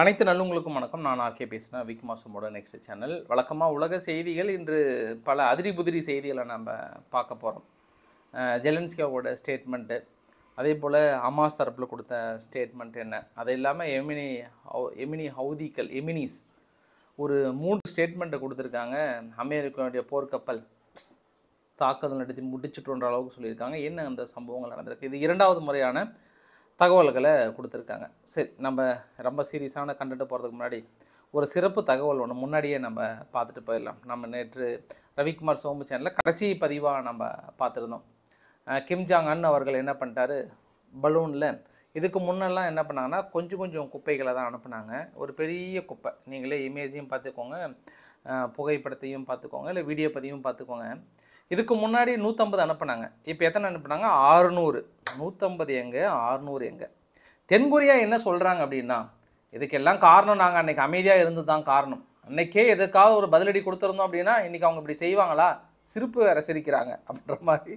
அனைத்து நல்லுங்களுக்கும் வணக்கம். நான் ஆர்கே பேசுகிறேன் விக் மாசமோட நெக்ஸ்ட் சேனல் வழக்கமாக உலக செய்திகள் இன்று பல அதிரி புதிரி செய்திகளை நம்ம பார்க்க போகிறோம் ஜெலன்ஸ்கியாவோட ஸ்டேட்மெண்ட்டு அதே போல் அமாஸ் தரப்பில் கொடுத்த ஸ்டேட்மெண்ட் என்ன? அது இல்லாமல் எமினி ஹவு எமினி ஹவுதிக்கல் எமினிஸ் ஒரு மூன்று ஸ்டேட்மெண்ட்டை கொடுத்துருக்காங்க. அமெரிக்காவுடைய போர்க்கப்பல் தாக்குதல் நடத்தி முடிச்சுட்டுன்ற அளவுக்கு சொல்லியிருக்காங்க. என்ன அந்த சம்பவங்கள் நடந்திருக்கு? இது இரண்டாவது முறையான தகவல்களை கொடுத்துருக்காங்க. சரி நம்ம ரொம்ப சீரியஸான கண்டுட்டு போகிறதுக்கு முன்னாடி ஒரு சிறப்பு தகவல் ஒன்று முன்னாடியே நம்ம பார்த்துட்டு போயிடலாம். நம்ம நேற்று ரவிக்குமார் சோமு சேனலில் கடைசி பதிவாக நம்ம பார்த்துருந்தோம். அஹ் கிம் ஜாங் அன் அவர்கள் என்ன பண்ணிட்டாரு? பலூனில். இதுக்கு முன்னெல்லாம் என்ன பண்ணாங்கன்னா கொஞ்சம் கொஞ்சம் குப்பைகளை தான் அனுப்புனாங்க. ஒரு பெரிய குப்பை. நீங்களே இமேஜையும் பார்த்துக்கோங்க. புகைப்படத்தையும் பார்த்துக்கோங்க. இல்லை வீடியோ பதிவும் பார்த்துக்கோங்க. இதுக்கு முன்னாடி நூற்றம்பது அனுப்புனாங்க. இப்போ எத்தனை அனுப்புனாங்க? ஆறுநூறு. நூற்றம்பது எங்கே? ஆறுநூறு எங்கே? தென்கொரியா என்ன சொல்கிறாங்க அப்படின்னா இதுக்கெல்லாம் காரணம் நாங்கள் அன்றைக்கி அமைதியாக இருந்து தான் காரணம். அன்றைக்கே எதுக்காவது ஒரு பதிலடி கொடுத்துருந்தோம் அப்படின்னா இன்றைக்கி அவங்க இப்படி செய்வாங்களா? சிரிப்பு வேற சிரிக்கிறாங்க அப்படின்ற மாதிரி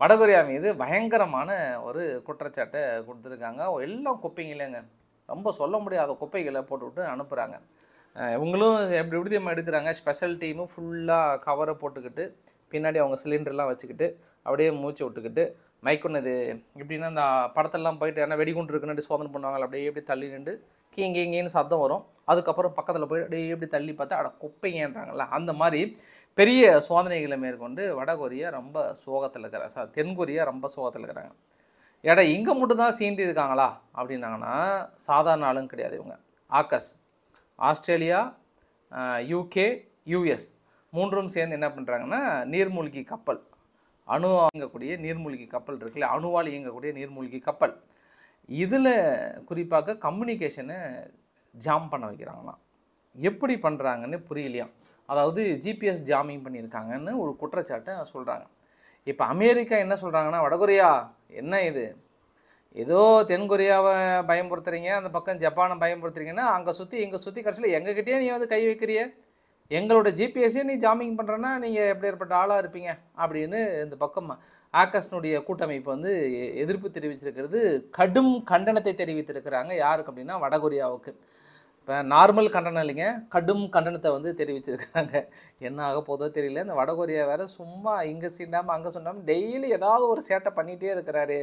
வடகொரியா மீது பயங்கரமான ஒரு குற்றச்சாட்டை கொடுத்துருக்காங்க. எல்லாம் குப்பைங்களேங்க. ரொம்ப சொல்ல முடியாத குப்பைகளை போட்டுவிட்டு அனுப்புகிறாங்க இவங்களும் எப்படி எப்படி நம்ம எடுக்கிறாங்க? ஸ்பெஷல் டீமும் ஃபுல்லாக கவரை போட்டுக்கிட்டு பின்னாடி அவங்க சிலிண்டர்லாம் வச்சுக்கிட்டு அப்படியே மூச்சு விட்டுக்கிட்டு மைக்குன்னது எப்படின்னா இந்த படத்தெல்லாம் போயிட்டு ஏன்னா வெடிகுண்டு இருக்குன்னு சோதனை பண்ணுவாங்க அப்படியே எப்படி தள்ளி நின்று கீங்க இங்கேன்னு சத்தம் வரும். அதுக்கப்புறம் பக்கத்தில் போய் அப்படியே எப்படி தள்ளி பார்த்தா அட குப்பைங்கன்றாங்கல்ல. அந்த மாதிரி பெரிய சோதனைகளை மேற்கொண்டு வடகொரியா ரொம்ப சோகத்தில் இருக்கிறாங்க. சார் தென்கொரியா ரொம்ப சோகத்தில் இருக்கிறாங்க. ஏடா இங்கே மட்டும் தான் சீண்டி இருக்காங்களா? அப்படின்னாங்கன்னா சாதாரண ஆளும் கிடையாது இவங்க. ஆக்கஸ் ஆஸ்திரேலியா யூகே யூஎஸ் மூன்றும் சேர்ந்து என்ன பண்ணுறாங்கன்னா நீர்மூழ்கி கப்பல். அணு இயங்கக்கூடிய நீர்மூழ்கி கப்பல் இருக்குல்ல அணுவால் இயங்கக்கூடிய நீர்மூழ்கி கப்பல். இதில் குறிப்பாக கம்யூனிகேஷனை ஜாம் பண்ண வைக்கிறாங்களாம். எப்படி பண்ணுறாங்கன்னு புரியலையாம் அதாவது ஜிபிஎஸ் ஜாமிங் பண்ணியிருக்காங்கன்னு ஒரு குற்றச்சாட்டை சொல்கிறாங்க இப்போ அமெரிக்கா என்ன சொல்கிறாங்கன்னா வடகொரியா என்ன இது? ஏதோ தென்கொரியாவை பயன்படுத்துறீங்க அந்த பக்கம் ஜப்பானை பயன்படுத்துறீங்கன்னா அங்கே சுற்றி இங்கே சுற்றி கடைசியில் எங்ககிட்டயே நீ வந்து கை வைக்கிறிய? எங்களோட ஜிபிஎஸ்ஸே நீ ஜாமிங் பண்ணுறேன்னா நீங்கள் எப்படி ஏற்பட்ட ஆளாக இருப்பீங்க? அப்படின்னு இந்த பக்கம் ஆக்கஸ்னுடைய கூட்டமைப்பு வந்து எதிர்ப்பு தெரிவிச்சிருக்கிறது. கடும் கண்டனத்தை தெரிவித்திருக்கிறாங்க யாருக்கு அப்படின்னா வடகொரியாவுக்கு. இப்போ நார்மல் கண்டனம் இல்லைங்க கடும் கண்டனத்தை வந்து தெரிவிச்சிருக்காங்க என்ன ஆக போதோ தெரியல இந்த வடகொரியா வேறு சும்மா இங்கே சீண்டாமல் அங்கே சொன்னாமல் டெய்லி ஏதாவது ஒரு சேட்டை பண்ணிகிட்டே இருக்கிறாரு.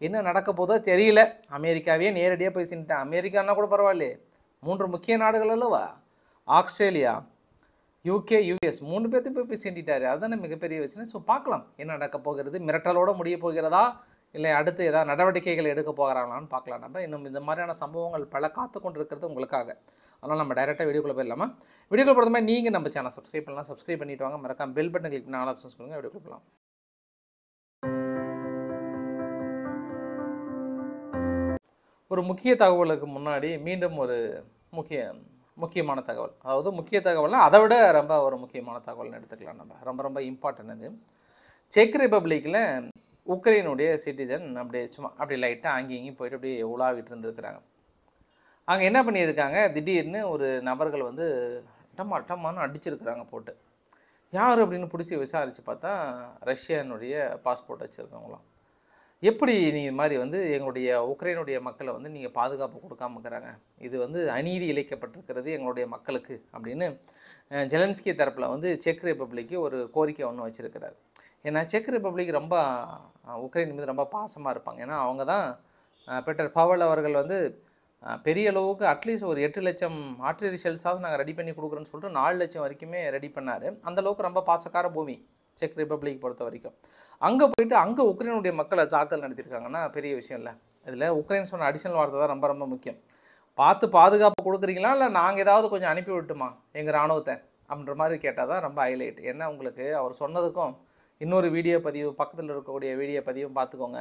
என்ன நடக்க போதோ தெரியல. அமெரிக்காவே நேரடியாக போய் சின்ட்டான் அமெரிக்கான்னா கூட பரவாயில்லையே. மூன்று முக்கிய நாடுகள் அல்லவா? ஆஸ்திரேலியா யூகே யூஎஸ் மூணு பேர்த்தையும் போய் போய் சீண்டிட்டாரு அதுதானே மிகப்பெரிய விஷயம். ஸோ பார்க்கலாம். என்ன நடக்க போகிறது? மிரட்டலோட முடிய போகிறதா? இல்லை அடுத்து ஏதாவது நடவடிக்கைகள் எடுக்க போகிறாங்களான்னு பார்க்கலாம். நம்ம இன்னும் இந்த மாதிரியான சம்பவங்கள் பல காத்து கொண்டு இருக்கிறது உங்களுக்காக. அதனால் நம்ம டைரெக்டாக வீடியோக்குள்ளே போயிடலாமா? வீடியோக்குள்ள போகிறதுமே நீங்கள் நம்ம சேனல் சப்ஸ்கிரைப் பண்ணலாம். சப்ஸ்கிரைப் பண்ணிட்டு வாங்க. மறக்காம பெல் பட்டன் கிளிக் பண்ணி ஆப்ஷன்ஸ் கொடுங்க. வீடியோக்குள்ள போகலாம். ஒரு முக்கிய தகவலுக்கு முன்னாடி மீண்டும் ஒரு முக்கிய முக்கியமான தகவல். அதாவது முக்கிய தகவல்னால் அதை விட ரொம்ப ஒரு முக்கியமான தகவல்னு எடுத்துக்கலாம் நம்ம. ரொம்ப ரொம்ப இம்பார்ட்டன் இது. செக் ரிப்பப்ளிக்கில் உக்ரைனுடைய சிட்டிசன் அப்படியே சும்மா அப்படியே லைட்டாக அங்கேயும் இங்கேயும் போயிட்டு அப்படியே உலாவிட்டு இருந்திருக்கிறாங்க. அங்கே என்ன பண்ணியிருக்காங்க? திடீர்னு ஒரு நபர்கள் வந்து டம்மா டம்மான்னு அடிச்சிருக்கிறாங்க போட்டு. யார் அப்படின்னு பிடிச்சி விசாரித்து பார்த்தா ரஷ்யனுடைய பாஸ்போர்ட் வச்சுருக்கவங்களாம். எப்படி நீ மாதிரி வந்து எங்களுடைய உக்ரைனுடைய மக்களை வந்து நீங்கள் பாதுகாப்பு கொடுக்காம இருக்கிறாங்க? இது வந்து அநீதி இழைக்கப்பட்டிருக்கிறது எங்களுடைய மக்களுக்கு அப்படின்னு ஜெலன்ஸ்கி தரப்பில் வந்து செக் ரிப்பப்ளிக்கு ஒரு கோரிக்கை ஒன்று வச்சுருக்கிறார். ஏன்னா செக் ரிப்பப்ளிக் ரொம்ப உக்ரைன் மீது ரொம்ப பாசமாக இருப்பாங்க. ஏன்னா அவங்க தான் பெட்டர் பவல் அவர்கள் வந்து பெரிய அளவுக்கு அட்லீஸ்ட் ஒரு எட்டு லட்சம் ஆர்டிஃபிஷியல்ஸாவது நாங்கள் ரெடி பண்ணி கொடுக்குறோன்னு சொல்லிட்டு நாலு லட்சம் வரைக்குமே ரெடி பண்ணார். அந்த அளவுக்கு ரொம்ப பாசக்கார பூமி. செக் ரிப்பப்ளிக் பொறுத்த வரைக்கும். அங்கே போயிட்டு அங்கே உக்ரைனுடைய மக்களை தாக்கல் நடத்தியிருக்காங்கன்னா பெரிய விஷயம் இல்லை. இதில் உக்ரைன் சொன்ன அடிஷனல் வார்த்தை தான் ரொம்ப ரொம்ப முக்கியம். பார்த்து பாதுகாப்பு கொடுக்குறீங்களா? இல்லை நாங்கள் ஏதாவது கொஞ்சம் அனுப்பி விட்டுமா? எங்கள் இராணுவத்தை அப்படின்ற மாதிரி கேட்டால் தான் ரொம்ப ஹைலைட் ஏன்னா உங்களுக்கு? அவர் சொன்னதுக்கும் இன்னொரு வீடியோ பதிவு பக்கத்தில் இருக்கக்கூடிய வீடியோ பதிவும் பார்த்துக்கோங்க.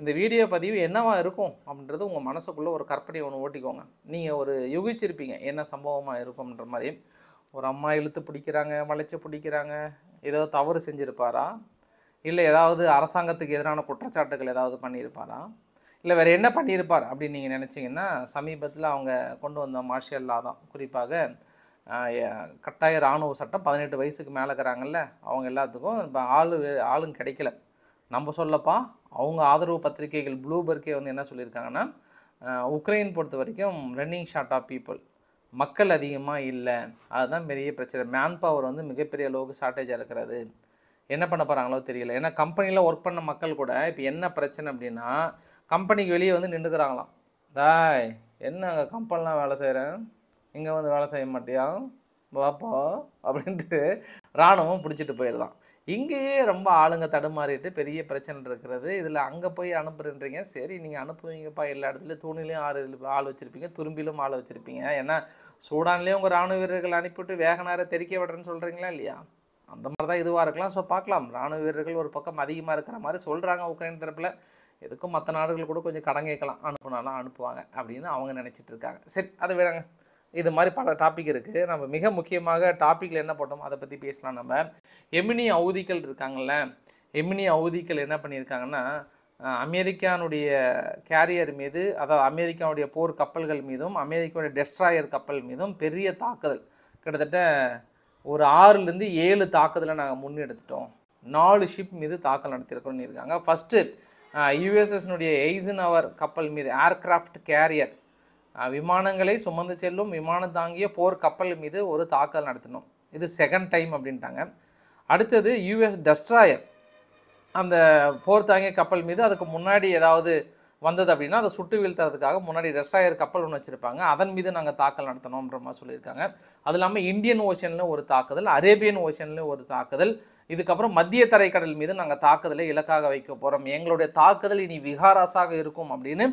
இந்த வீடியோ பதிவு என்னவா இருக்கும் அப்படின்றது உங்கள் மனசுக்குள்ளே ஒரு கற்பனை ஒன்று ஓட்டிக்கோங்க. நீங்கள் ஒரு யுகிச்சிருப்பீங்க என்ன சம்பவமாக இருக்கும்ன்ற மாதிரி. ஒரு அம்மா இழுத்து பிடிக்கிறாங்க வளைச்சு பிடிக்கிறாங்க ஏதோ தவறு செஞ்சுருப்பாரா? இல்லை ஏதாவது அரசாங்கத்துக்கு எதிரான குற்றச்சாட்டுகள் ஏதாவது பண்ணியிருப்பாரா? இல்லை வேறு என்ன பண்ணியிருப்பார் அப்படின்னு நீங்கள் நினச்சிங்கன்னா சமீபத்தில் அவங்க கொண்டு வந்த மார்ஷியல் லா தான். குறிப்பாக கட்டாய இராணுவ சட்டம் பதினெட்டு வயசுக்கு மேலே இருக்கிறாங்கல்ல அவங்க எல்லாத்துக்கும் இப்போ ஆளு ஆளும் கிடைக்கல. நம்ம சொல்லப்பா அவங்க ஆதரவு பத்திரிகைகள் ப்ளூபர்க்கே வந்து என்ன சொல்லியிருக்காங்கன்னா உக்ரைன் பொறுத்த வரைக்கும் ரன்னிங் ஷார்ட் ஆஃப் பீப்புள் மக்கள் அதிகமாக இல்லை. அதுதான் பெரிய பிரச்சனை. மேன் பவர் வந்து மிகப்பெரிய அளவுக்கு ஷார்ட்டேஜாக இருக்கிறது. என்ன பண்ண போகிறாங்களோ தெரியல. ஏன்னா கம்பெனியில் ஒர்க் பண்ண மக்கள் கூட இப்போ என்ன பிரச்சனை அப்படின்னா கம்பெனிக்கு வெளியே வந்து நின்றுக்கிறாங்களாம் தாய் என்ன அங்கே கம்பெனிலாம் வேலை செய்கிறேன் இங்கே வந்து வேலை செய்ய மாட்டியா? வாப்பா அப்படின்ட்டு இராணுவம் பிடிச்சிட்டு போயிடலாம் இங்கேயே ரொம்ப ஆளுங்க தடுமாறிட்டு பெரிய பிரச்சனை இருக்கிறது. இதில் அங்கே போய் அனுப்புறன்றீங்க. சரி நீங்கள் அனுப்புவீங்கப்பா. எல்லா இடத்துலையும் தூணிலையும் ஆள் ஆள் வச்சுருப்பீங்க. துரும்பிலும் ஆள் வச்சுருப்பீங்க. ஏன்னா சூடான்லேயும் உங்கள் ராணுவ வீரர்கள் அனுப்பிவிட்டு வேக நேரம் தெறிக்க விடுறேன்னு சொல்கிறீங்களா இல்லையா? அந்த மாதிரி தான் இதுவாக இருக்கலாம். ஸோ பார்க்கலாம். ராணுவ வீரர்கள் ஒரு பக்கம் அதிகமாக இருக்கிற மாதிரி சொல்கிறாங்க உக்ரைன் தரப்பில். எதுக்கும் மற்ற நாடுகள் கூட கொஞ்சம் கடன் கேட்கலாம். அனுப்புனாலும் அனுப்புவாங்க அப்படின்னு அவங்க நினச்சிட்டு இருக்காங்க. சரி அதை விடங்க. இது மாதிரி பல டாபிக் இருக்குது நம்ம மிக முக்கியமாக டாப்பிக்கில் என்ன போட்டோமோ அதை பற்றி பேசலாம் நம்ம. எமினி அவுதிகள் இருக்காங்கள்ல எமினி அவுதிகள் என்ன பண்ணியிருக்காங்கன்னா அமெரிக்கானுடைய கேரியர் மீது அதாவது அமெரிக்காவுடைய போர் கப்பல்கள் மீதும் அமெரிக்காவுடைய டெஸ்ட்ராயர் கப்பல் மீதும் பெரிய தாக்குதல். கிட்டத்தட்ட ஒரு ஆறுலேருந்து ஏழு தாக்குதலை நாங்கள் முன்னெடுத்துட்டோம். நாலு ஷிப் மீது தாக்கல் நடத்தியிருக்கோம்னு இருக்காங்க. ஃபஸ்ட்டு யுஎஸ்எஸ்னுடைய எய்சன் அவர் கப்பல் மீது ஏர்க்ராஃப்ட் கேரியர் விமானங்களை சுமந்து செல்லும் விமானம் தாங்கிய போர் கப்பல் மீது ஒரு தாக்கல் நடத்தணும். இது செகண்ட் டைம் அப்படின்ட்டாங்க. அடுத்தது யுஎஸ் டெஸ்ட்ராயர் அந்த போர் தாங்கிய கப்பல் மீது அதுக்கு முன்னாடி ஏதாவது வந்தது அப்படின்னா அதை சுட்டு வீழ்த்துறதுக்காக முன்னாடி ரெஸ்டாயர் கப்பல் ஒன்று வச்சுருப்பாங்க. அதன் மீது நாங்கள் தாக்கல் நடத்தணுன்ற மாதிரி சொல்லியிருக்காங்க. அது இல்லாமல் இந்தியன் ஓஷனில் ஒரு தாக்குதல் அரேபியன் ஓஷன்லேயும் ஒரு தாக்குதல். இதுக்கப்புறம் மத்திய தரைக்கடல் மீது நாங்கள் தாக்குதலை இலக்காக வைக்க போகிறோம் எங்களுடைய தாக்குதல் இனி விகாராசாக இருக்கும் அப்படின்னு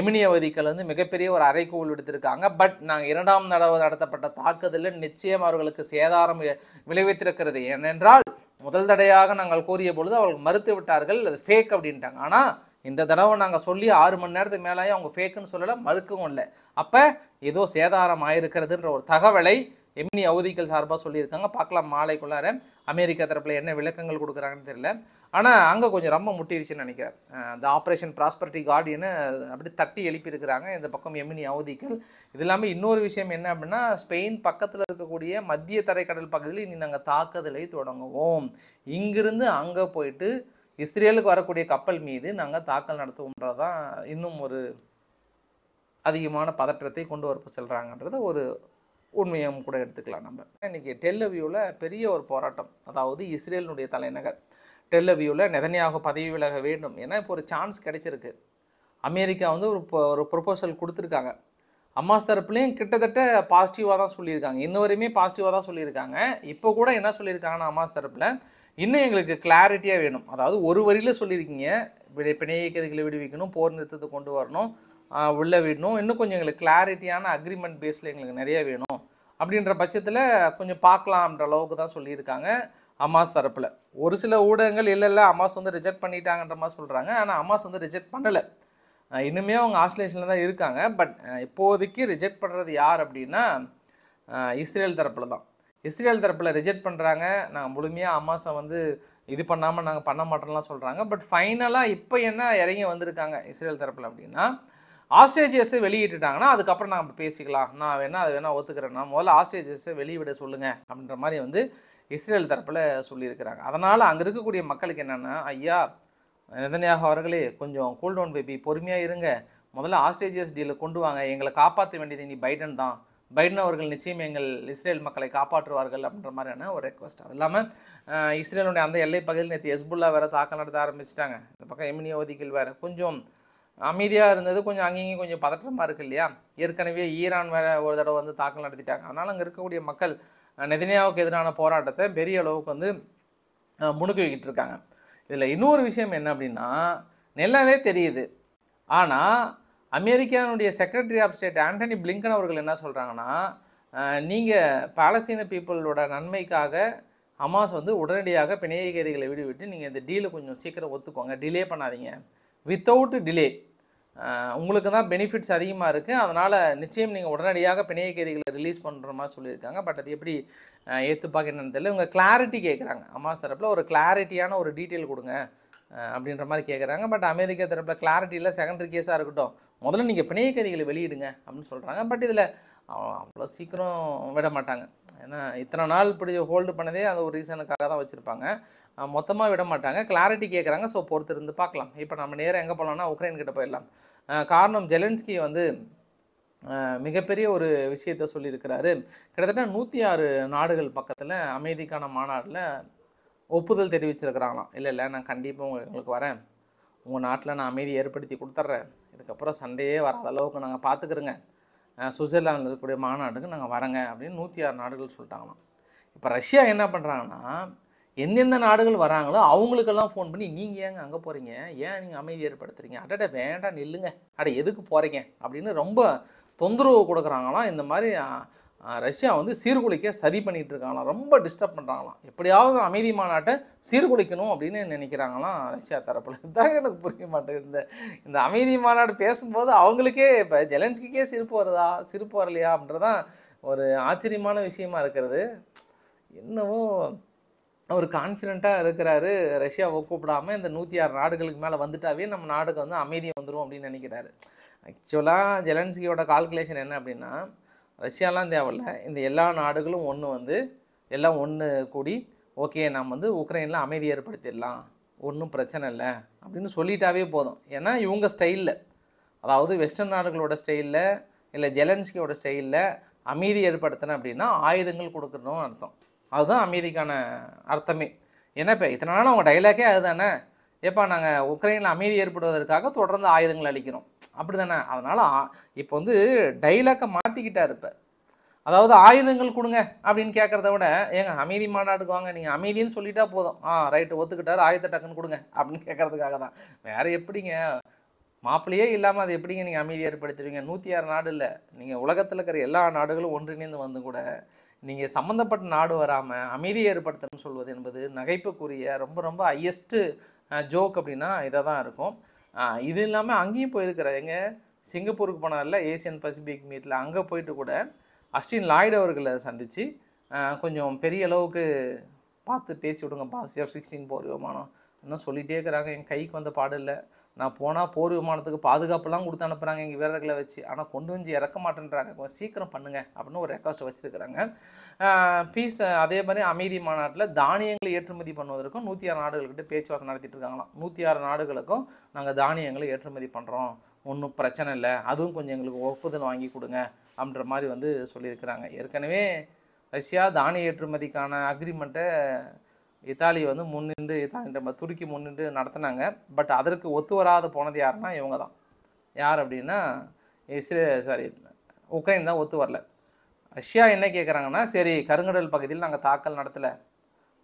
எமினிய வதிக்கல் வந்து மிகப்பெரிய ஒரு அறைகூவல் விடுத்திருக்காங்க. பட் நாங்கள் இரண்டாம் தடவை நடத்தப்பட்ட தாக்குதலில் நிச்சயம் அவர்களுக்கு சேதாரம் விளைவித்திருக்கிறது. ஏனென்றால் முதல் தடையாக நாங்கள் கூறிய பொழுது அவர்கள் மறுத்து விட்டார்கள். அது ஃபேக் அப்படின்ட்டாங்க. ஆனால் இந்த தடவை நாங்கள் சொல்லி ஆறு மணி நேரத்துக்கு மேலேயே அவங்க ஃபேக்குன்னு சொல்லலை மறுக்கவும் இல்லை. அப்போ ஏதோ சேதாரம் ஆயிருக்கிறதுன்ற ஒரு தகவலை எம்னி அவதிகள் சார்பாக சொல்லியிருக்காங்க. பார்க்கலாம் மாலைக்குள்ளார அமெரிக்கா தரப்பில் என்ன விளக்கங்கள் கொடுக்குறாங்கன்னு தெரியல. ஆனால் அங்கே கொஞ்சம் ரொம்ப முட்டிடுச்சுன்னு நினைக்கிறேன். அந்த ஆப்ரேஷன் ப்ராஸ்பர்ட்டி கார்டியன்னு அப்படி தட்டி எழுப்பியிருக்கிறாங்க. இந்த பக்கம் எம்னி அவதிகள். இது இல்லாமல் இன்னொரு விஷயம் என்ன அப்படின்னா ஸ்பெயின் பக்கத்தில் இருக்கக்கூடிய மத்திய தரைக்கடல் பகுதியில் இனி நாங்கள் தாக்குதலை தொடங்குவோம். இங்கிருந்து அங்கே போயிட்டு இஸ்ரேலுக்கு வரக்கூடிய கப்பல் மீது நாங்கள் தாக்கல் நடத்துவோம்ன்றது தான் இன்னும் ஒரு அதிகமான பதற்றத்தை கொண்டு வர செல்கிறாங்கன்றது ஒரு உண்மையும் கூட எடுத்துக்கலாம் நம்ம. இன்றைக்கி டெல்லவியூவில் பெரிய ஒரு போராட்டம். அதாவது இஸ்ரேலினுடைய தலைநகர் டெல்லவியூவில் நெதனியாக பதவி விலக வேண்டும் ஏன்னா இப்போ ஒரு சான்ஸ் கிடைச்சிருக்கு. அமெரிக்கா வந்து ஒரு ஒரு ப்ரொபோசல் கொடுத்துருக்காங்க. அம்மாஸ் தரப்புலையும் கிட்டத்தட்ட பாசிட்டிவாக தான் சொல்லியிருக்காங்க. இன்ன வரையுமே பாசிட்டிவாக தான் சொல்லியிருக்காங்க. இப்போ கூட என்ன சொல்லியிருக்காங்கன்னா அம்மாஸ் தரப்பில் இன்னும் எங்களுக்கு கிளாரிட்டியாக வேணும். அதாவது ஒரு வரியில் சொல்லியிருக்கீங்க. விடை பிணைய விடுவிக்கணும் போர் நிறுத்தத்தை கொண்டு வரணும் உள்ளே உள்ள விடணும். இன்னும் கொஞ்சம் எங்களுக்கு கிளாரிட்டியான அக்ரிமெண்ட் பேஸில் எங்களுக்கு நிறைய வேணும். அப்படின்ற பட்சத்தில் கொஞ்சம் பார்க்கலாம்ன்ற அளவுக்கு தான் சொல்லியிருக்காங்க அம்மாஸ் தரப்பில். ஒரு சில ஊடகங்கள் இல்லை இல்லை அம்மாஸ் வந்து ரிஜெக்ட் பண்ணிட்டாங்கன்ற மாதிரி சொல்கிறாங்க ஆனால் அம்மாஸ் வந்து ரிஜெக்ட் பண்ணலை. இன்னுமே அவங்க ஆஸ்திரேஷனில் தான் இருக்காங்க. பட் இப்போதைக்கு ரிஜெக்ட் பண்ணுறது யார் அப்படின்னா இஸ்ரேல் தரப்பில் தான். இஸ்ரேல் தரப்பில் ரிஜெக்ட் பண்ணுறாங்க நாங்கள் முழுமையாக அமாசை வந்து இது பண்ணாமல் நாங்கள் பண்ண மாட்டோம்லாம் சொல்கிறாங்க பட் ஃபைனலாக இப்போ என்ன இறங்கி வந்திருக்காங்க இஸ்ரேல் தரப்பில் அப்படின்னா ஆஸ்ட்ரேஜியஸை வெளியிட்டுட்டாங்கன்னா அதுக்கப்புறம் நம்ம பேசிக்கலாம். நான் வேணால் அது வேணால் ஒத்துக்கிறேன்னா முதல்ல ஆஸ்ட்ரேஜியஸை வெளியிட சொல்லுங்கள் அப்படின்ற மாதிரி வந்து இஸ்ரேல் தரப்பில் சொல்லியிருக்கிறாங்க. அதனால் அங்கே இருக்கக்கூடிய மக்களுக்கு என்னென்னா ஐயா நெதன்யாகு அவர்களே கொஞ்சம் கூல் டவுன் பேபி பொறுமையாக இருங்க. முதல்ல ஆஸ்ட்ரேஜியஸ் டீலை கொண்டு வாங்க. எங்களை காப்பாற்ற வேண்டியது இனி பைடன் தான். பைடன் அவர்கள் நிச்சயம் எங்கள் இஸ்ரேல் மக்களை காப்பாற்றுவார்கள் அப்படின்ற மாதிரியான ஒரு ரெக்வஸ்ட் அது இல்லாமல் இஸ்ரேலுடைய அந்த எல்லை பகுதியில் நேற்று எஸ்புல்லா வேறு தாக்கம் நடத்த ஆரம்பிச்சிட்டாங்க. இந்த பக்கம் எமினிய ஒதிக்கல் வேறு. கொஞ்சம் அமைதியாக இருந்தது. கொஞ்சம் அங்கேயும் கொஞ்சம் பதற்றமாக இருக்குது இல்லையா? ஏற்கனவே ஈரான் வேறு ஒரு தடவை வந்து தாக்கல் நடத்திட்டாங்க. அதனால் அங்கே இருக்கக்கூடிய மக்கள் நெதினியாவுக்கு எதிரான போராட்டத்தை பெரிய அளவுக்கு வந்து அஹ், முடுக்கிக்கிட்டு இருக்காங்க. இதில் இன்னொரு விஷயம் என்ன அப்படின்னா நல்லாவே தெரியுது. ஆனால் அமெரிக்கானுடைய secretary of state Antony Blinken அவர்கள் என்ன சொல்கிறாங்கன்னா நீங்கள் பாலஸ்தீன பீப்புளோட நன்மைக்காக ஹமாஸ் வந்து உடனடியாக பிணைய கைதிகளை விடுவிட்டு நீங்கள் இந்த டீலை கொஞ்சம் சீக்கிரம் ஒத்துக்கோங்க. டிலே பண்ணாதீங்க. வித்தவுட் டிலே உங்களுக்கு தான் பெனிஃபிட்ஸ் அதிகமாக இருக்குது அதனால் நிச்சயம் நீங்கள் உடனடியாக பிணைய கைதிகளை ரிலீஸ் பண்ணுற மாதிரி சொல்லியிருக்காங்க. பட் அது எப்படி ஏற்றுப்பாக்க என்னன்னு தெரியல. இவங்க கிளாரிட்டி கேட்குறாங்க அம்மாஸ் தரப்பில் ஒரு கிளாரிட்டியான ஒரு டீட்டெயில் கொடுங்க அப்படின்ற மாதிரி கேட்குறாங்க பட் அமெரிக்கா தரப்பில் கிளாரிட்டியில் செகண்டரி கேஸாக இருக்கட்டும். முதல்ல நீங்கள் பிணைய கைதிகளை வெளியிடுங்க அப்படின்னு சொல்கிறாங்க பட் இதில் அவ்வளோ சீக்கிரம் விட மாட்டாங்க. ஏன்னா இத்தனை நாள் இப்படி ஹோல்டு பண்ணதே அந்த ஒரு ரீசனுக்காக தான் வச்சுருப்பாங்க. மொத்தமாக விட மாட்டாங்க. கிளாரிட்டி கேட்குறாங்க ஸோ பொறுத்து இருந்து பார்க்கலாம். இப்போ நம்ம நேராக எங்கே போகலாம்னா உக்ரைன் கிட்ட போயிடலாம். காரணம் ஜெலன்ஸ்கி வந்து மிகப்பெரிய ஒரு விஷயத்த சொல்லியிருக்கிறாரு. கிட்டத்தட்ட நூற்றி ஆறு நாடுகள் பக்கத்தில் அமைதிக்கான மாநாட்டில் ஒப்புதல் தெரிவிச்சிருக்கிறாங்களாம். இல்லை இல்லை நான் கண்டிப்பாக உங்களுக்கு வரேன். உங்கள் நாட்டில் நான் அமைதி ஏற்படுத்தி கொடுத்துட்றேன் இதுக்கப்புறம் சண்டையே வராத அளவுக்கு நாங்கள் பார்த்துக்கிறோங்க சுவிட்சர்லாந்தில் இருக்கக்கூடிய மாநாட்டுக்கு நாங்கள் வரங்க அப்படின்னு நூற்றி ஆறு நாடுகள் சொல்லிட்டாங்களாம். இப்போ ரஷ்யா என்ன பண்ணுறாங்கன்னா எந்தெந்த நாடுகள் வராங்களோ அவங்களுக்கெல்லாம் ஃபோன் பண்ணி நீங்கள் ஏங்க அங்கே போகிறீங்க ஏன் நீங்கள் அமைதி ஏற்படுத்துறீங்க? அடட வேண்டாம் நில்லுங்க. அட எதுக்கு போகிறீங்க அப்படின்னு ரொம்ப தொந்தரவு கொடுக்குறாங்களாம். இந்த மாதிரி ரஷ்யா வந்து சீர்குலைக்க சதி பண்ணிகிட்டு இருக்காங்களாம் ரொம்ப டிஸ்டர்ப் பண்ணுறாங்களாம் எப்படியாவது அமைதி மாநாட்டை சீர்குலைக்கணும் அப்படின்னு நினைக்கிறாங்களாம் ரஷ்யா தரப்பில். இதுதான் எனக்கு புரிய மாட்டேங்குது. இந்த இந்த அமைதி மாநாடு பேசும்போது அவங்களுக்கே இப்போ ஜெலன்ஸ்கிக்கே சிரிப்பு வருதா சிரிப்பு வரலையா அப்படின்றதான் ஒரு ஆச்சரியமான விஷயமா இருக்கிறது. என்னவோ அவர் கான்ஃபிடென்ட்டாக இருக்கிறாரு. ரஷ்யாவை கூப்பிடாமல் இந்த நூற்றி ஆறு நாடுகளுக்கு மேலே வந்துட்டாவே நம்ம நாடுக்கு வந்து அமைதி வந்துடும் அப்படின்னு நினைக்கிறாரு. ஆக்சுவலாக ஜெலன்ஸ்கியோட கால்குலேஷன் என்ன அப்படின்னா ரஷ்யாலாம் தேவையில்ல. இந்த எல்லா நாடுகளும் ஒன்று வந்து எல்லாம் ஒன்று கூடி ஓகே நாம் வந்து உக்ரைனில் அமைதி ஏற்படுத்திடலாம். ஒன்றும் பிரச்சனை இல்லை. அப்படின்னு சொல்லிட்டாவே போதும். ஏன்னா இவங்க ஸ்டைலில் அதாவது வெஸ்டர்ன் நாடுகளோட ஸ்டைலில் இல்லை ஜெலன்ஸ்கியோட ஸ்டைலில் அமைதி ஏற்படுத்தினேன் அப்படின்னா ஆயுதங்கள் கொடுக்கணும் அர்த்தம். அதுதான் அமைதிக்கான அர்த்தமே. ஏன்னா இப்போ இத்தனை நாள் அவங்க டைலாக்கே அதுதானே. ஏப்பா நாங்கள் உக்ரைனில் அமைதி ஏற்படுவதற்காக தொடர்ந்து ஆயுதங்கள் அளிக்கிறோம். அப்படி தானே அதனால் இப்போ வந்து டைலாக்கை மாற்றிக்கிட்டார் இப்போ. அதாவது ஆயுதங்கள் கொடுங்க அப்படின்னு கேட்குறத விட ஏங்க அமைதி மாநாட்டுக்கு வாங்க நீங்கள் அமைதின்னு சொல்லிட்டா போதும். ஆ ரைட்டு ஒத்துக்கிட்டார் ஆயுத டக்குன்னு கொடுங்க அப்படின்னு கேட்கறதுக்காக தான். வேறு எப்படிங்க? மாப்பிள்ளையே இல்லாமல் அது எப்படிங்க நீங்கள் அமைதி ஏற்படுத்துவீங்க? நூற்றி ஆறு நாடு இல்லை. நீங்கள் உலகத்தில் இருக்கிற எல்லா நாடுகளும் ஒன்றிணைந்து வந்து கூட நீங்கள் சம்மந்தப்பட்ட நாடு வராமல் அமைதி ஏற்படுத்தணும்னு சொல்வது என்பது நகைப்புக்குரிய ரொம்ப ரொம்ப ஹையஸ்ட்டு ஜோக் அப்படின்னா இதை தான் இருக்கும். இது இல்லாமல் அங்கேயும் போயிருக்கிறார் எங்கே சிங்கப்பூருக்கு போனார்ல ஏசியன் பசிபிக் மீட்டில் அங்கே போயிட்டு கூட அஸ்டின் லாய்டு அவர்களை சந்தித்து கொஞ்சம் பெரிய அளவுக்கு பார்த்து பேசி பாஸ் எஃப் சிக்ஸ்டீன் போர் விமானம். இன்னும் சொல்லிகிட்டே இருக்கிறாங்க என் கைக்கு வந்த பாடு இல்லை. நான் போனால் போர் விமானத்துக்கு பாதுகாப்புலாம் கொடுத்து அனுப்புகிறாங்க எங்கள் வீரர்களை வச்சு. ஆனால் கொண்டு வந்து இறக்க மாட்டேன்றாங்க. கொஞ்சம் சீக்கிரம் பண்ணுங்க அப்படின்னு ஒரு ரெக்வஸ்ட்டை வச்சுருக்கிறாங்க. பீஸ் அதே மாதிரி அமைதி மாநாட்டில் தானியங்களை ஏற்றுமதி பண்ணுவதற்கும் நூற்றி ஆறு நாடுகள்கிட்ட பேச்சுவார்த்தை நடத்திட்டு இருக்காங்களாம். நூற்றி ஆறு நாடுகளுக்கும் நாங்கள் தானியங்களை ஏற்றுமதி பண்ணுறோம் ஒன்றும் பிரச்சனை இல்லை. அதுவும் கொஞ்சம் எங்களுக்கு ஒப்புதல் வாங்கி கொடுங்க அப்படின்ற மாதிரி வந்து சொல்லியிருக்கிறாங்க. ஏற்கனவே ரஷ்யா தானிய ஏற்றுமதிக்கான அக்ரிமெண்ட்டை இத்தாலி வந்து முன்னின்று இத்தாலி நம்ம துருக்கி முன்னின்று நடத்தினாங்க. பட் அதற்கு ஒத்து வராது போனது யாருன்னா இவங்க தான். யார் அப்படின்னா இஸ்ரே சாரி உக்ரைன் தான் ஒத்து வரல. ரஷ்யா என்ன கேட்குறாங்கன்னா சரி கருங்கடல் பகுதியில் நாங்கள் தாக்கல் நடத்தலை.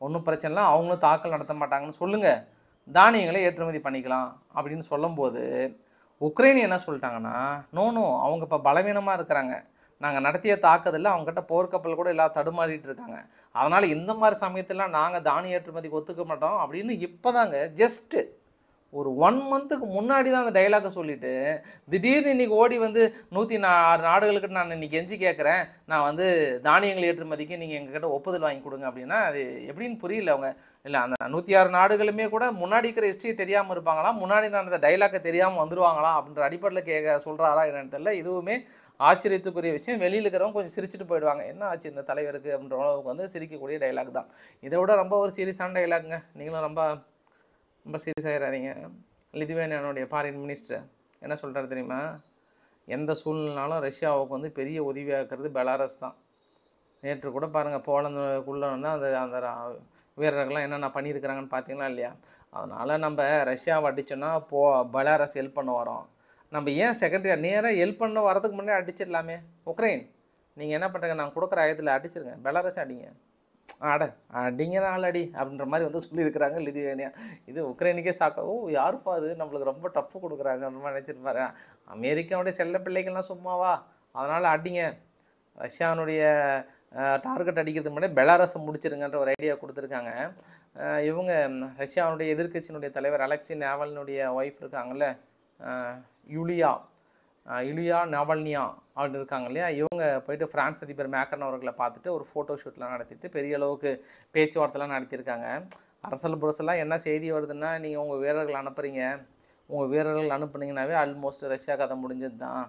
ஒன்றும் பிரச்சனை இல்லை அவங்களும் தாக்கல் நடத்த மாட்டாங்கன்னு சொல்லுங்கள் தானியங்களை ஏற்றுமதி பண்ணிக்கலாம் அப்படின்னு சொல்லும்போது உக்ரைன் என்ன சொல்லிட்டாங்கன்னா நோ நோ அவங்க இப்போ பலவீனமாக இருக்கிறாங்க. நாங்கள் நடத்திய தாக்குதலில் அவங்ககிட்ட போர்க்கப்பல் கூட எல்லாம் தடுமாறிட்டு இருக்காங்க. அதனால் இந்த மாதிரி சமயத்திலாம் நாங்கள் தானிய ஏற்றுமதிக்கு ஒத்துக்க மாட்டோம் அப்படின்னு இப்போ தாங்க ஜஸ்ட்டு ஒரு ஒன் மந்த்துக்கு முன்னாடி தான் அந்த டைலாக்கை சொல்லிவிட்டு திடீர்னு இன்னைக்கு ஓடி வந்து நூற்றி நா ஆறு நாடுகளுக்கு நான் இன்றைக்கி எஞ்சி கேட்குறேன் நான் வந்து தானியங்கள் ஏற்றுமதிக்கு நீங்கள் எங்ககிட்ட ஒப்புதல் வாங்கி கொடுங்க அப்படின்னா அது எப்படின்னு புரியல அவங்க. இல்லை அந்த நூற்றி ஆறு நாடுகளுமே கூட முன்னாடி இருக்கிற ஹிஸ்ட்ரி தெரியாமல் இருப்பாங்களா முன்னாடி நடந்த டைலாக்கை தெரியாமல் வந்துருவாங்களா அப்படின்ற அடிப்படையில் கேட்க சொல்கிறாரா என்னன்னு தெரியல. இதுவுமே ஆச்சரியத்துக்குரிய விஷயம். வெளியில் இருக்கிறவங்க கொஞ்சம் சிரிச்சுட்டு போயிடுவாங்க. என்ன ஆச்சு இந்த தலைவருக்கு அப்படின்ற அளவுக்கு வந்து சிரிக்கக்கூடிய டைலாக் தான். இதை விட ரொம்ப ஒரு சீரியஸான டைலாக்ங்க நீங்களும் ரொம்ப ரொம்ப சீரியஸ் ஆகிடாதீங்க லிதுவேனியானுடைய ஃபாரின் மினிஸ்டர் என்ன சொல்கிறாரு தெரியுமா? எந்த சூழ்நிலைனாலும் ரஷ்யாவுக்கு வந்து பெரிய உதவியாக இருக்கிறது பெலாரஸ் தான். நேற்று கூட பாருங்கள் போலந்துக்குள்ளே வந்து அந்த அந்த வீரர்கள்லாம் என்னென்ன பண்ணியிருக்கிறாங்கன்னு பார்த்தீங்களா இல்லையா? அதனால் நம்ம ரஷ்யாவை அடிச்சோன்னா போ பெலாரஸ் ஹெல்ப் பண்ண வரோம். நம்ம ஏன் செகண்டரி நேராக ஹெல்ப் பண்ண வரதுக்கு முன்னாடி அடிச்சிடலாமே? உக்ரைன் நீங்கள் என்ன பண்ணுறீங்க நான் கொடுக்குற ஆயத்தில் அடிச்சிருங்க. பெலாரஸ் அடிங்க. அட அடிங்க ஆளடி அடி அப்படின்ற மாதிரி வந்து சொல்லியிருக்கிறாங்க லிதுவேனியா. இது உக்ரைனுக்கே சாக்கா ஓ யாருப்பா அது நம்மளுக்கு ரொம்ப டஃப்பு அந்த மாதிரி நினச்சிருப்பாரு. அமெரிக்காவுடைய செல்ல பிள்ளைகள்லாம் சும்மாவா? அதனால் அடிங்க. ரஷ்யானுடைய டார்கெட் அடிக்கிறதுக்கு முன்னாடி பெலாரஸை முடிச்சிருங்கன்ற ஒரு ஐடியா கொடுத்துருக்காங்க. இவங்க ரஷ்யாவுடைய எதிர்கட்சியினுடைய தலைவர் அலெக்சி நேவலினுடைய ஒய்ஃப் இருக்காங்கல்ல யூலியா. இலியா நவல்னியா நாவல்னியா அப்படின்னு இருக்காங்க இல்லையா? இவங்க போயிட்டு ஃப்ரான்ஸ் அதிபர் மேக்கரன் அவர்களை பார்த்துட்டு ஒரு ஃபோட்டோ ஷூட்லாம் நடத்திட்டு பெரிய அளவுக்கு பேச்சுவார்த்தைலாம் நடத்தியிருக்காங்க. அரசல் புரசெல்லாம் என்ன செய்தி வருதுன்னா நீங்கள் உங்கள் வீரர்கள் அனுப்புகிறீங்க உங்கள் வீரர்கள் அனுப்புனீங்கன்னாவே ஆல்மோஸ்ட் ரஷ்யா கதை முடிஞ்சது தான்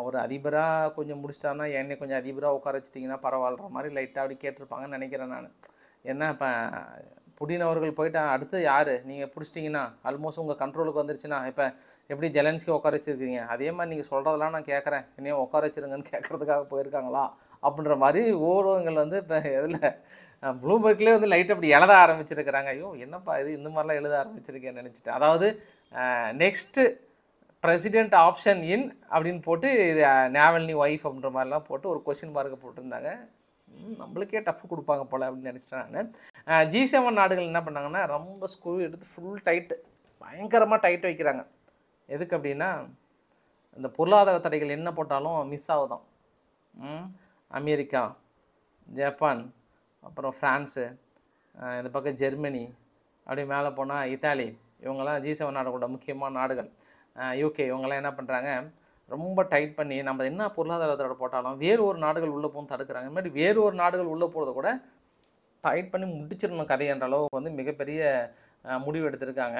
அவர் அதிபராக கொஞ்சம் முடிச்சிட்டாருன்னா என்னை கொஞ்சம் அதிபராக உட்கார வச்சிட்டிங்கன்னா பரவாயில்ற மாதிரி லைட்டாக அப்படி கேட்டிருப்பாங்கன்னு நினைக்கிறேன் நான். ஏன்னா இப்போ புடின் அவர்கள் போயிட்டா அடுத்து யார்? நீங்கள் பிடிச்சிட்டிங்கன்னா ஆல்மோஸ்ட் உங்கள் கண்ட்ரோலுக்கு வந்துருச்சுன்னா இப்போ எப்படி ஜெலன்ஸ்கி உட்கார வச்சிருக்கீங்க? அதே மாதிரி நீங்கள் சொல்கிறதெல்லாம் நான் கேட்குறேன் என்னையும் உட்கார வச்சிருங்கன்னு கேட்குறதுக்காக போயிருக்காங்களா? அப்படின்ற மாதிரி ஊடகங்கள் வந்து இப்போ இதில் ப்ளூபர்க்லேயே வந்து லைட் அப்படி எழுத ஆரம்பிச்சிருக்கிறாங்க. ஐயோ என்னப்பா இது? இந்த மாதிரிலாம் எழுத ஆரம்பிச்சிருக்கேன்னு நினச்சிட்டு. அதாவது நெக்ஸ்ட்டு பிரசிடென்ட் ஆப்ஷன் இன் அப்படின்னு போட்டு இது நேவல்னி ஒய்ஃப் அப்படின்ற மாதிரிலாம் போட்டு ஒரு கொஷின் மார்க்கை போட்டிருந்தாங்க. நம்மளுக்கே டஃப் கொடுப்பாங்க போல் அப்படின்னு நினச்சிட்டேன் நான். ஜி செவன் நாடுகள் என்ன பண்ணாங்கன்னா ரொம்ப ஸ்க்ரூ எடுத்து ஃபுல் டைட்டு பயங்கரமாக டைட் வைக்கிறாங்க. எதுக்கு அப்படின்னா இந்த பொருளாதார தடைகள் என்ன போட்டாலும் மிஸ் ஆகுதான் அமெரிக்கா ஜப்பான் அப்புறம் ஃப்ரான்ஸு இந்த பக்கம் ஜெர்மனி அப்படி மேலே போனால் இத்தாலி இவங்கெல்லாம் ஜி செவன் நாடுகளோட முக்கியமான நாடுகள். யூகே இவங்கெல்லாம் என்ன பண்ணுறாங்க ரொம்ப டைட் பண்ணி நம்ம என்ன பொருளாதாரத்தோட போட்டாலும் வேறு ஒரு நாடுகள் உள்ளே போகும் தடுக்கிறாங்க. இந்த மாதிரி வேறு ஒரு நாடுகள் உள்ளே போகிறத கூட டைட் பண்ணி முடிச்சிடணும் கதை என்ற அளவுக்கு வந்து மிகப்பெரிய முடிவு எடுத்திருக்காங்க.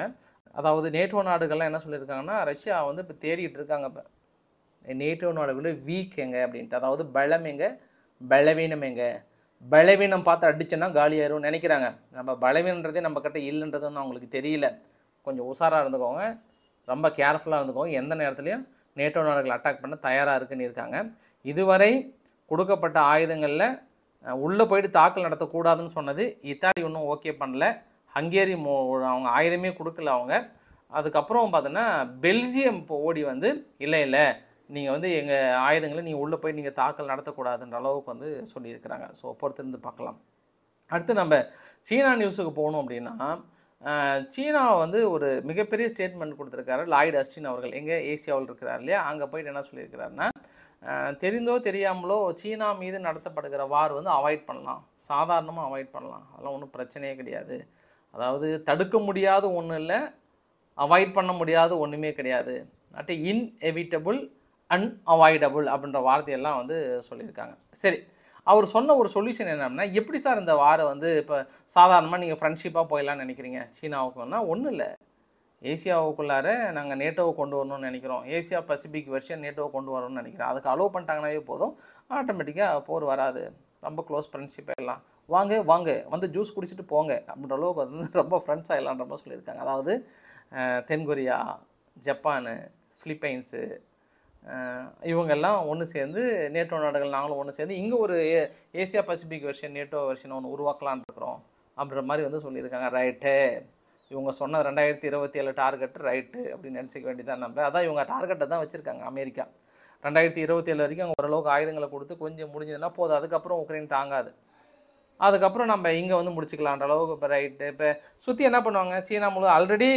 அதாவது நேட்டோ நாடுகள்லாம் என்ன சொல்லியிருக்காங்கன்னா ரஷ்யா வந்து இப்போ தேடிட்டு இருக்காங்க இப்போ. நேட்டோ நாடுகளில் வீக் எங்க அப்படின்ட்டு. அதாவது பலம் எங்க? பலவீனம் எங்க? பலவீனம் பார்த்து அடிச்சோன்னா காலியாயிரும் நினைக்கிறாங்க. நம்ம பலவீனன்றதே நம்ம கிட்ட இல்லைன்றதுன்னு அவங்களுக்கு தெரியல. கொஞ்சம் உஷாராக இருந்துக்கோங்க. ரொம்ப கேர்ஃபுல்லாக இருந்துக்கோங்க. எந்த நேரத்துலையும் நேட்டோ நாடுகள் அட்டாக் பண்ண தயாராக இருக்குன்னு இருக்காங்க. இதுவரை கொடுக்கப்பட்ட ஆயுதங்களில் உள்ளே போயிட்டு தாக்கல் நடத்தக்கூடாதுன்னு சொன்னது இத்தாலி ஒன்றும் ஓகே பண்ணல. ஹங்கேரி மோ அவங்க ஆயுதமே கொடுக்கல அவங்க. அதுக்கப்புறம் பார்த்தோன்னா பெல்ஜியம் இப்போ ஓடி வந்து இல்லை இல்லை நீங்கள் வந்து எங்கள் ஆயுதங்களை நீங்கள் உள்ளே போய் நீங்கள் தாக்கல் நடத்தக்கூடாதுன்ற அளவுக்கு வந்து சொல்லியிருக்கிறாங்க. ஸோ பொறுத்திருந்து பார்க்கலாம். அடுத்து நம்ம சீனா நியூஸுக்கு போகணும் அப்படின்னா சீனா வந்து ஒரு மிகப்பெரிய ஸ்டேட்மெண்ட் கொடுத்துருக்காரு. லாய்டு அஸ்டின் அவர்கள். எங்கே ஏசியாவில் இருக்கிறார் இல்லையா? அங்கே போயிட்டு என்ன சொல்லியிருக்கிறாருன்னா தெரிந்தோ தெரியாமலோ சீனா மீது நடத்தப்படுகிற வார் வந்து அவாய்ட் பண்ணலாம். சாதாரணமாக அவாய்ட் பண்ணலாம். அதெல்லாம் ஒன்றும் பிரச்சனையே கிடையாது. அதாவது தடுக்க முடியாத ஒன்றும் இல்லை அவாய்ட் பண்ண முடியாத ஒன்றுமே கிடையாது. அட் இன்எவிட்டபுள் அன்அவாய்டபுள் அப்படின்ற வார்த்தையெல்லாம் வந்து சொல்லியிருக்காங்க. சரி அவர் சொன்ன ஒரு சொல்யூஷன் என்னன்னா எப்படி சார் இந்த வாரை வந்து இப்போ சாதாரணமாக நீங்கள் ஃப்ரெண்ட்ஷிப்பாக போயிடலாம்னு நினைக்கிறீங்க? சீனாவுக்குன்னா ஒன்றும் இல்லை. ஏசியாவுக்குள்ளார நாங்கள் நேட்டோவை கொண்டு வரணும்னு நினைக்கிறோம். ஏசியா பசிபிக் வெர்ஷன் நேட்டோவை கொண்டு வரணும்னு நினைக்கிறோம் அதுக்கு அலோவ் பண்ணிட்டாங்கனாவே போதும். ஆட்டோமேட்டிக்காக போர் வராது. ரொம்ப க்ளோஸ் ஃப்ரெண்ட்ஷிப் ஆயிடலாம் வாங்க வாங்க. வந்து ஜூஸ் குடிச்சிட்டு போங்க. அப்படின்ற அளவுக்கு வந்து ரொம்ப ஃப்ரெண்ட்ஸ் ஆகிடலான்ற மாதிரி சொல்லியிருக்காங்க. அதாவது தென்கொரியா ஜப்பானு ஃபிலிப்பைன்ஸு இவங்கெல்லாம் ஒன்று சேர்ந்து நேட்டோ நாடுகள் நாங்களும் ஒன்று சேர்ந்து இங்கே ஒரு Asia Pacific version NATO version ஒன்று உருவாக்கலான்னு இருக்கிறோம் அப்படின்ற மாதிரி வந்து சொல்லியிருக்காங்க. ரைட்டு இவங்க சொன்ன ரெண்டாயிரத்தி இருபத்தி ஏழு டார்கெட் ரைட்டு அப்படின்னு நினச்சிக்க வேண்டியதான் நம்ம அதான் இவங்க டார்கெட்டை தான் வச்சுருக்காங்க அமெரிக்கா. ரெண்டாயிரத்தி இருபத்தி ஏழு வரைக்கும் அவங்க ஓரளவுக்கு ஆயுதங்களை கொடுத்து கொஞ்சம் முடிஞ்சதுன்னா போதும். அதுக்கப்புறம் உக்ரைன் தாங்காது. அதுக்கப்புறம் நம்ம இங்கே வந்து முடிச்சுக்கலான்ற அளவுக்கு இப்போ ரைட்டு இப்போ சுற்றி என்ன பண்ணுவாங்க? சீனா முழு ஆல்ரெடி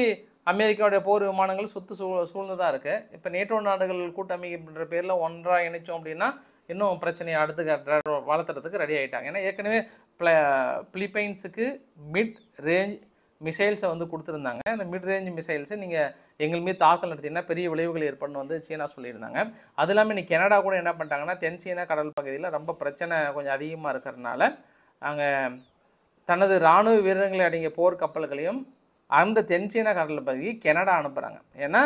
அமெரிக்காவுடைய போர் விமானங்கள் சுற்று சூ சூழ்ந்து தான் இருக்குது இப்போ நேட்டோ நாடுகள் கூட்டமைப்புன்ற பேரில் ஒன்றாக இணைச்சோம் அப்படின்னா இன்னும் பிரச்சனையை அடுத்து வளர்த்துறதுக்கு ரெடி ஆகிட்டாங்க ஏன்னா ஏற்கனவே ப்ள பிலிப்பைன்ஸுக்கு மிட் ரேஞ்ச் மிசைல்ஸை வந்து கொடுத்துருந்தாங்க. அந்த மிட் ரேஞ்ச் மிசைல்ஸை நீங்கள் எங்கள் மீது தாக்கல் நடத்தினா பெரிய விளைவுகள் ஏற்படணும் வந்து சீனா சொல்லியிருந்தாங்க. அது இல்லாமல் இன்னைக்கு கனடா கூட என்ன பண்ணிட்டாங்கன்னா தென் சீனா கடல் பகுதியில் ரொம்ப பிரச்சனை கொஞ்சம் அதிகமாக இருக்கிறதுனால அங்கே தனது இராணுவ வீரர்களை அடங்கிய போர் கப்பல்களையும் அந்த தென் சீன கடல் பகுதி கனடா அனுப்புகிறாங்க ஏன்னா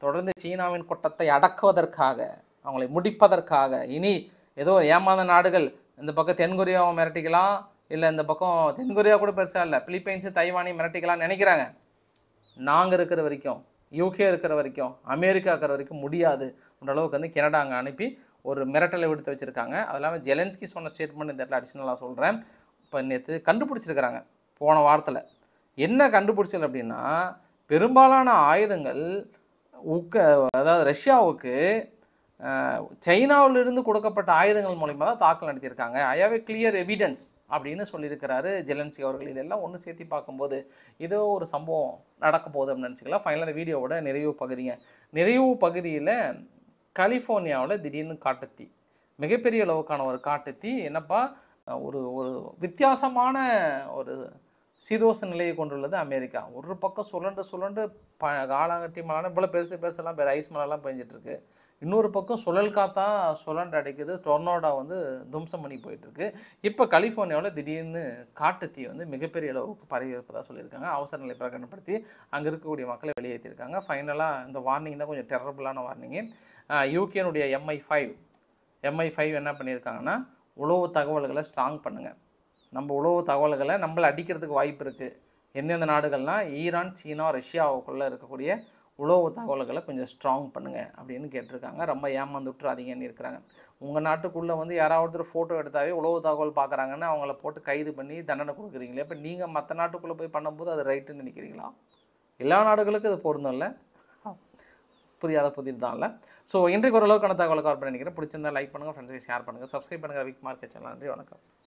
தொடர்ந்து சீனாவின் கொட்டத்தை அடக்குவதற்காக அவங்களை முடிப்பதற்காக இனி ஏதோ ஏமாந்த நாடுகள் இந்த பக்கம் தென்கொரியாவை மிரட்டிக்கலாம் இல்லை இந்த பக்கம் தென்கொரியா கூட பெருசாக இல்லை பிலிப்பைன்ஸு தைவானையும் மிரட்டிக்கலாம்னு நினைக்கிறாங்க. நாங்கள் இருக்கிற வரைக்கும் யூகே இருக்கிற வரைக்கும் அமெரிக்கா இருக்கிற வரைக்கும் முடியாது. அளவுக்கு வந்து கனடா அங்கே அனுப்பி ஒரு மிரட்டலை விடுத்து வச்சுருக்காங்க. அது இல்லாமல் ஜெலன்ஸ்கி சொன்ன ஸ்டேட்மெண்ட் இந்த இடத்துல அடிஷ்னலாக சொல்கிறேன் இப்போ நேற்று கண்டுபிடிச்சிருக்கிறாங்க போன வாரத்தில். என்ன கண்டுபிடிச்சல் அப்படின்னா பெரும்பாலான ஆயுதங்கள் உக்க அதாவது ரஷ்யாவுக்கு சைனாவிலிருந்து கொடுக்கப்பட்ட ஆயுதங்கள் மூலிமா தான் தாக்கல் நடத்தியிருக்காங்க. I have a clear evidence அப்படின்னு சொல்லியிருக்கிறாரு ஜெலன்சி அவர்கள். இதெல்லாம் ஒன்று சேர்த்து பார்க்கும்போது ஏதோ ஒரு சம்பவம் நடக்க போகுது அப்படின்னு நினச்சிக்கலாம். ஃபைனலாக வீடியோவோட நிறைவு பகுதிங்க. நிறைவு பகுதியில் கலிஃபோர்னியாவில் திடீர்னு காட்டுத்தீ. மிகப்பெரிய அளவுக்கான ஒரு காட்டுத்தீ. என்னப்பா ஒரு ஒரு வித்தியாசமான ஒரு சீதோச நிலையை கொண்டுள்ளது அமெரிக்கா. ஒரு பக்கம் சுழண்டு சுழண்டு ப காலாங்கட்டி மழை இவ்வளோ பெருசு பெருசெல்லாம் பெரிய ஐஸ் மழைலாம் பெஞ்சிட்ருக்கு. இன்னொரு பக்கம் சுழல் காத்தா சுழண்டு அடிக்குது. டொர்னோடா வந்து தும்சம் பண்ணி போயிட்டுருக்கு இப்போ கலிஃபோர்னியாவில் திடீர்னு காட்டுத்தீ வந்து மிகப்பெரிய அளவுக்கு பரவி இருப்பதாக சொல்லியிருக்காங்க. அவசர நிலை பிரகடனப்படுத்தி அங்கே இருக்கக்கூடிய மக்களை வெளியேற்றிருக்காங்க. ஃபைனலாக இந்த வார்னிங் தான் கொஞ்சம் டெரபிளான வார்னிங்கு யூகேனுடைய எம்ஐ ஃபைவ் எம்ஐ ஃபைவ் என்ன பண்ணியிருக்காங்கன்னா உளவு தகவல்களை ஸ்ட்ராங் பண்ணுங்கள் நம்ம உளவு தகவல்களை நம்மளை அடிக்கிறதுக்கு வாய்ப்பு இருக்குது எந்தெந்த நாடுகள்னால் ஈரான் சீனா ரஷ்யாவுக்குள்ளே இருக்கக்கூடிய உளவு தகவல்களை கொஞ்சம் ஸ்ட்ராங் பண்ணுங்கள் அப்படின்னு கேட்டிருக்காங்க. ரொம்ப ஏமாந்து விட்டுறாதீங்கன்னு இருக்கிறாங்க. உங்கள் நாட்டுக்குள்ளே வந்து யாராவது ஃபோட்டோ எடுத்தாவே உளவு தகவல் பார்க்குறாங்கன்னு அவங்கள போட்டு கைது பண்ணி தண்டனை கொடுக்குறீங்களே இப்போ நீங்கள் மற்ற நாட்டுக்குள்ளே போய் பண்ணும்போது அது ரைட்டுன்னு நினைக்கிறீங்களா? எல்லா நாடுகளுக்கும் இது பொருந்தும் இல்லை. புரியாத புதிர் தான் இல்லை. ஸோ இன்றைக்கு ஓரளவுக்கான தகவலை கவர் பண்ணி நினைக்கிறேன் பிடிச்சிருந்தா லைக் பண்ணுங்கள் ஃப்ரெண்ட்ஸுக்கு ஷேர் பண்ணுங்கள் சப்ஸ்கிரைப் பண்ணுங்கள் விக் மார்க்கெட் சேனல் நன்றி வணக்கம்.